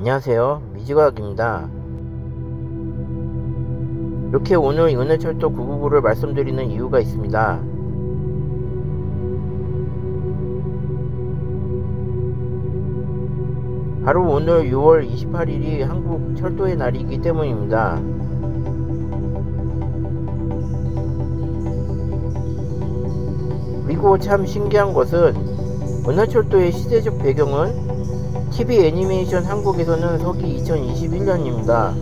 안녕하세요. 미지과학입니다. 이렇게 오늘 은혜철도 999를 말씀드리는 이유가 있습니다. 바로 오늘 6월 28일이 한국 철도의 날이기 때문입니다. 그리고 참 신기한 것은 은하철도의 시대적 배경은 TV 애니메이션 한국에서는 서기 2021년입니다.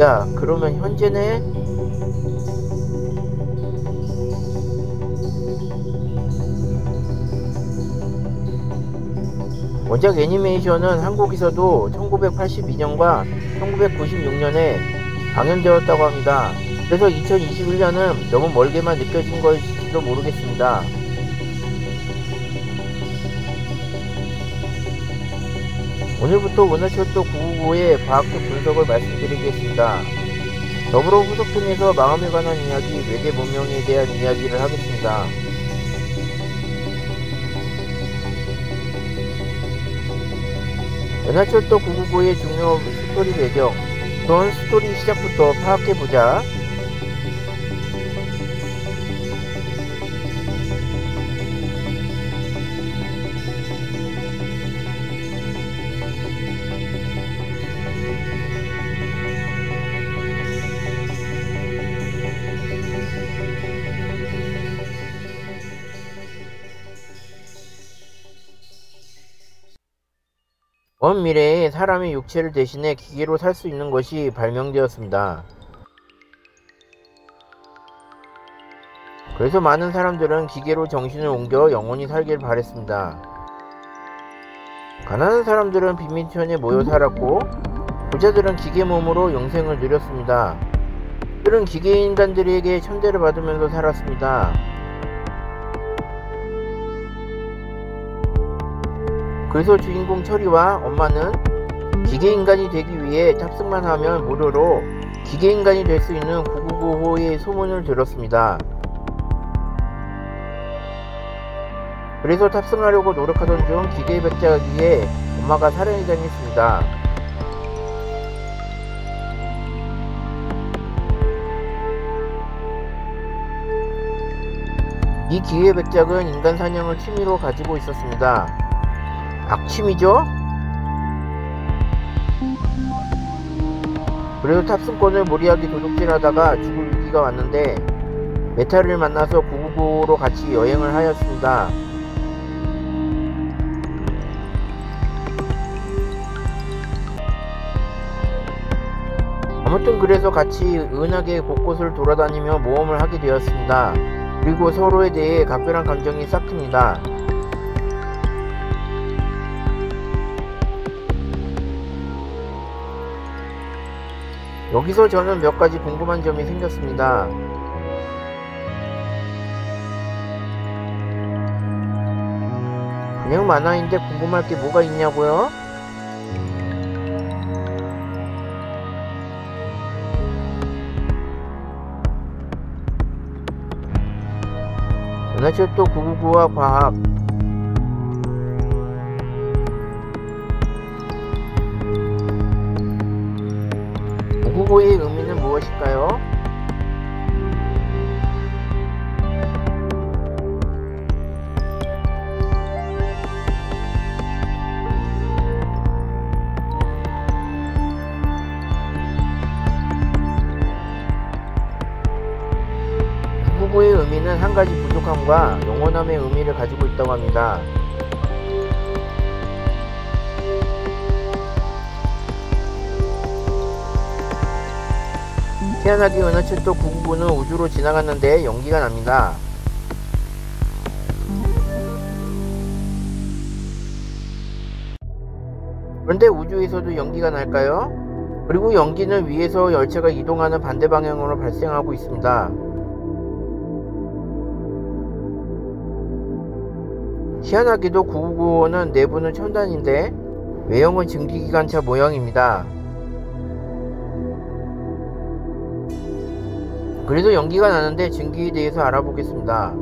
야, 그러면 현재네? 원작 애니메이션은 한국에서도 1982년과 1996년에 방영되었다고 합니다. 그래서 2021년은 너무 멀게만 느껴진 것일지도 모르겠습니다. 오늘부터 원어철도 999의 과학적 분석을 말씀드리겠습니다. 더불어 후속편에서 마음에 관한 이야기, 외계 문명에 대한 이야기를 하겠습니다. 연하철도 999의 중요 스토리 배경, 우선 스토리 시작부터 파악해보자. 먼 미래에 사람의 육체를 대신해 기계로 살 수 있는 것이 발명되었습니다. 그래서 많은 사람들은 기계로 정신을 옮겨 영원히 살길 바랬습니다. 가난한 사람들은 빈민촌에 모여 살았고 부자들은 기계 몸으로 영생을 누렸습니다. 그들은 기계 인간들에게 천대를 받으면서 살았습니다. 그래서 주인공 철이와 엄마는 기계인간이 되기 위해 탑승만 하면 무료로 기계인간이 될 수 있는 999호의 소문을 들었습니다. 그래서 탑승하려고 노력하던 중 기계의 백작기에 엄마가 살해를 당했습니다. 이 기계 백작은 인간 사냥을 취미로 가지고 있었습니다. 악취미죠? 그래도 탑승권을 무리하게 도둑질하다가 죽을 위기가 왔는데 메탈을 만나서 999로 같이 여행을 하였습니다. 아무튼 그래서 같이 은하계 곳곳을 돌아다니며 모험을 하게 되었습니다. 그리고 서로에 대해 각별한 감정이 싹틉니다. 여기서 저는 몇 가지 궁금한 점이 생겼습니다. 그냥 만화인데 궁금할 게 뭐가 있냐고요? 은하철도 999와 과학 999의 의미는 무엇일까요? 구구의 의미는 한 가지 부족함과 영원함의 의미를 가지고 있다고 합니다. 희한하게 은하철도 999는 우주로 지나갔는데 연기가 납니다. 그런데 우주에서도 연기가 날까요? 그리고 연기는 위에서 열차가 이동하는 반대 방향으로 발생하고 있습니다. 희한하게도 999는 내부는 첨단인데 외형은 증기기관차 모양입니다. 그래도 연기가 나는데 증기에 대해서 알아보겠습니다.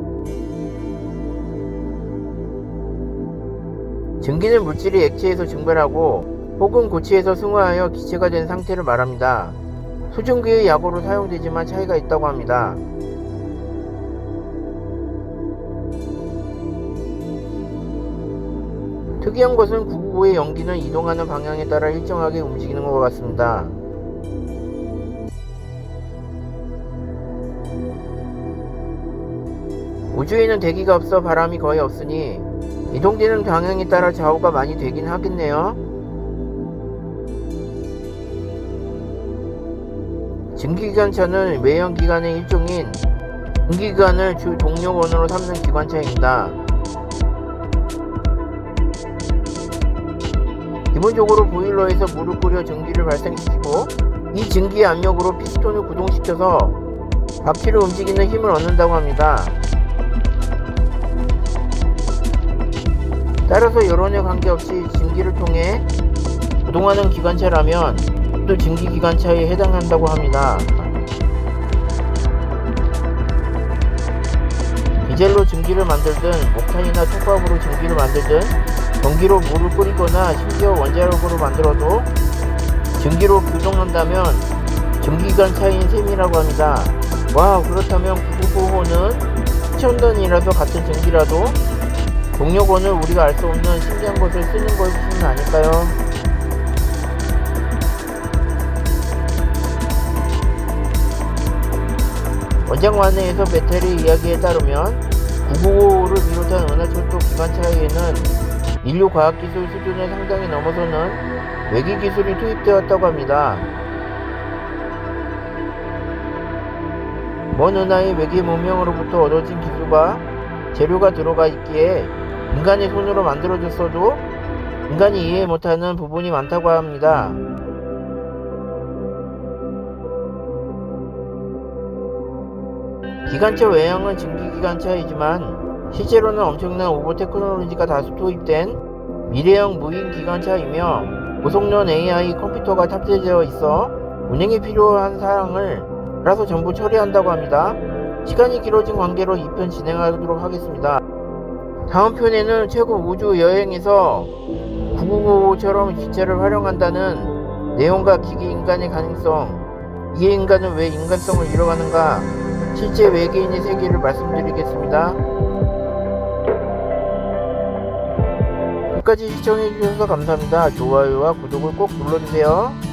증기는 물질이 액체에서 증발하고 혹은 고체에서 승화하여 기체가 된 상태를 말합니다. 수증기의 약으로 사용되지만 차이가 있다고 합니다. 특이한 것은 구구호의 연기는 이동하는 방향에 따라 일정하게 움직이는 것 같습니다. 우주에는 대기가 없어 바람이 거의 없으니 이동되는 방향에 따라 좌우가 많이 되긴 하겠네요. 증기기관차는 외형기관의 일종인 증기기관을 주 동력원으로 삼는 기관차입니다. 기본적으로 보일러에서 물을 끓여 증기를 발생시키고 이 증기의 압력으로 피스톤을 구동시켜서 바퀴를 움직이는 힘을 얻는다고 합니다. 따라서 여론에 관계없이 증기를 통해 구동하는 기관차라면 또 증기기관차에 해당한다고 합니다. 디젤로 증기를 만들든 목탄이나 톱밥으로 증기를 만들든 전기로 물을 끓이거나 심지어 원자력으로 만들어도 증기로 교동한다면 증기기관차인 셈이라고 합니다. 와 그렇다면 999호는 수천던이라서 같은 증기라도 동력원을 우리가 알 수 없는 신기한 것을 쓰는 것은 아닐까요? 원장관내에서 배터리 이야기에 따르면 995를 비롯한 은하철도 기관차에는 인류 과학기술 수준을 상당히 넘어서는 외기 기술이 투입되었다고 합니다. 먼 은하의 외계 문명으로부터 얻어진 기술과 재료가 들어가 있기에 인간의 손으로 만들어졌어도 인간이 이해 못하는 부분이 많다고 합니다. 기관차 외형은 증기기관차이지만 실제로는 엄청난 오버 테크놀로지가 다수 투입된 미래형 무인 기관차이며 고성능 AI 컴퓨터가 탑재되어 있어 운행에 필요한 사항을 알아서 전부 처리한다고 합니다. 시간이 길어진 관계로 2편 진행하도록 하겠습니다. 다음 편에는 최고 우주 여행에서 999처럼 기체를 활용한다는 내용과 기계 인간의 가능성, 이해 인간은 왜 인간성을 잃어가는가, 실제 외계인의 세계를 말씀드리겠습니다. 끝까지 시청해주셔서 감사합니다. 좋아요와 구독을 꼭 눌러주세요.